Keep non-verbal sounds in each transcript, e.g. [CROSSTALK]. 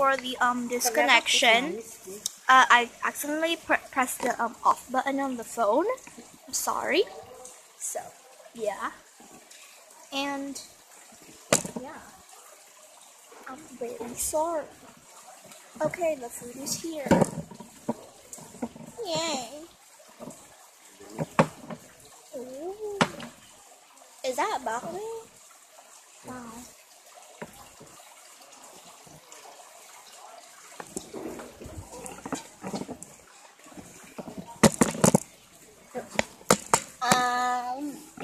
for the um disconnection. Uh, I accidentally pr pressed the um off button on the phone. I'm sorry. So, yeah. And yeah. I'm very sorry. Okay, the food is here. Yay. Ooh. Is that a balcony?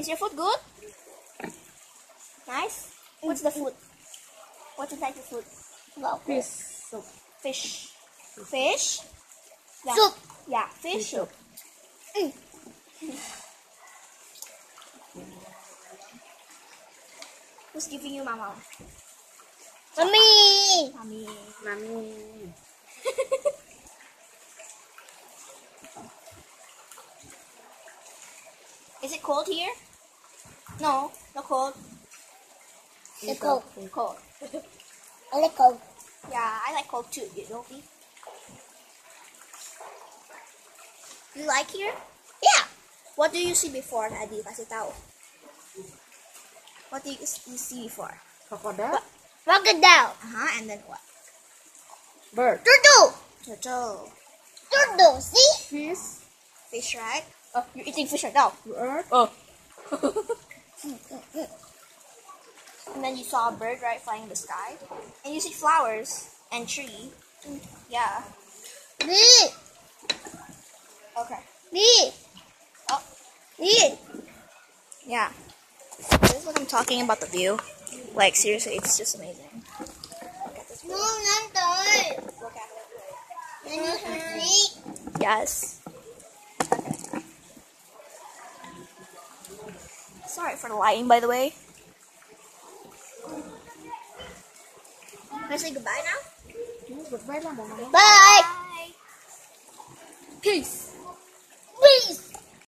Is your food good? Nice. What's the food? What's inside the food? Well, Fish soup. fish. Fish. Yeah. Soup. Yeah, fish Fish soup. soup. Mm. Who's giving you mama? Mommy. Mommy. Mommy. [LAUGHS] Is it cold here? No, not cold. It's cold. Cold. [LAUGHS] I like cold. Yeah, I like cold too. You don't be. You like here? Yeah. What do you see before tadi? Kasih tahu. What do you, you see before? Crocodile. Uh Crocodile. huh. And then what? Bird. Turtle. Turtle. Turtle. See? Fish. Fish, right? Oh, you're eating fish right now. Bird. Oh. [LAUGHS] and then you saw a bird right flying in the sky, and you see flowers and tree. Yeah. Me. Okay. Me. Oh. Me. Yeah. This is what I'm talking about the view. Like seriously, it's just amazing. Look at this No, not that. Look at it. Yes. Sorry for the lighting, by the way. Can I say goodbye now? Goodbye. Bye. Peace.